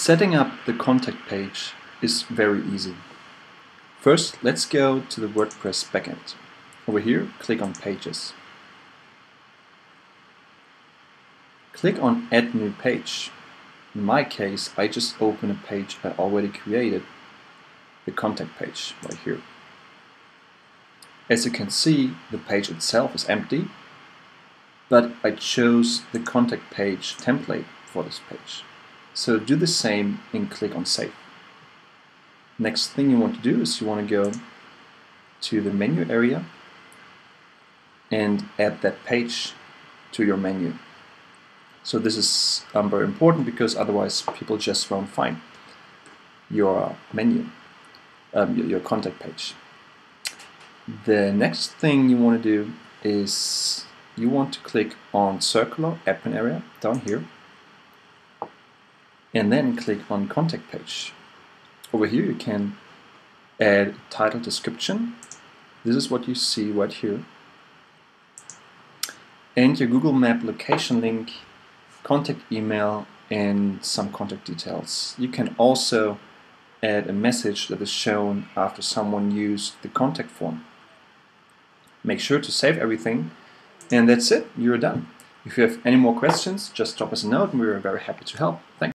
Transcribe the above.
Setting up the contact page is very easy. First, let's go to the WordPress backend. Over here, click on Pages. Click on Add New Page. In my case, I just open a page I already created, the contact page right here. As you can see, the page itself is empty, but I chose the contact page template for this page. So do the same and click on Save. Next thing you want to do is you want to go to the menu area and add that page to your menu. So this is um, very important because otherwise people just won't find your menu, um, your, your contact page. The next thing you want to do is you want to click on Circle Law admin area down here and then click on contact page. Over here you can add title description. This is what you see right here. And your Google Map location link, contact email, and some contact details. You can also add a message that is shown after someone used the contact form. Make sure to save everything and that's it, you're done. If you have any more questions, just drop us a note and we're very happy to help. Thanks.